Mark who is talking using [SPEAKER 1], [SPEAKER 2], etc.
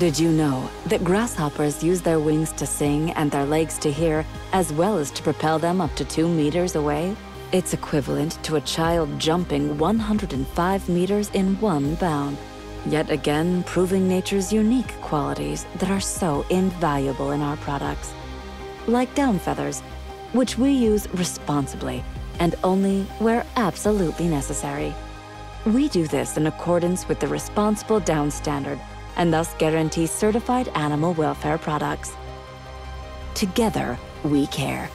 [SPEAKER 1] Did you know that grasshoppers use their wings to sing and their legs to hear, as well as to propel them up to two meters away? It's equivalent to a child jumping 105 meters in one bound. Yet again, proving nature's unique qualities that are so invaluable in our products. Like down feathers, which we use responsibly and only where absolutely necessary. We do this in accordance with the Responsible Down Standard and thus guarantee certified animal welfare products. Together, we care.